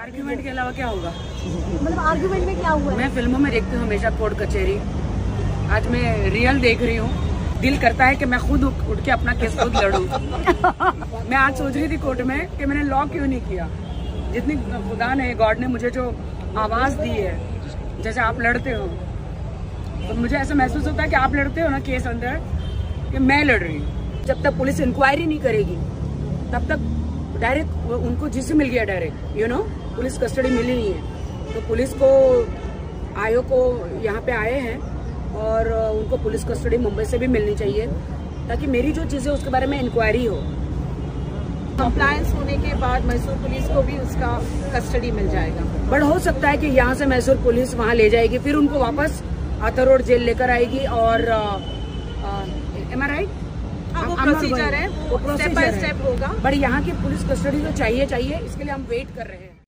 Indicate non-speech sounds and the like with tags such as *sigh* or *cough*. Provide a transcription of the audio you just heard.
Argument के अलावा क्या होगा? मतलब आर्गुमेंट में क्या हुआ है? मैं फ़िल्मों में देखती हूँ हमेशा कोर्ट कचहरी। आज मैं रियल देख रही हूँ। दिल करता है कि मैं खुद उठ उठ के अपना केस खुद लड़ूं। *laughs* मैं आज सोच रही थी कोर्ट में कि मैंने लॉ क्यों नहीं किया? जितनी खुदा ने गॉड ने मुझे जो आवाज़ दी है जैसे आप लड़ते हो तो मुझे ऐसा महसूस होता है कि आप लड़ते हो ना केस अंदर कि मैं लड़ रही हूँ। जब तक पुलिस इंक्वायरी नहीं करेगी तब तक डायरेक्ट उनको जिसे मिल गया direct you know police custody मिली नहीं है। तो पुलिस को आयोग को यहाँ पे आए हैं और उनको पुलिस कस्टडी मुंबई से भी मिलनी चाहिए ताकि मेरी जो चीज़ें उसके बारे में इंक्वायरी हो। कंप्लायंस होने के बाद मैसूर पुलिस को भी उसका कस्टडी मिल जाएगा। बट हो सकता है कि यहाँ से मैसूर पुलिस वहाँ ले जाएगी फिर उनको वापस आथा रोड जेल लेकर आएगी और एम आर हाँ, वो प्रोसीजर है वो स्टेप बाय स्टेप होगा। बट यहाँ की पुलिस कस्टडी तो चाहिए चाहिए इसके लिए हम वेट कर रहे हैं।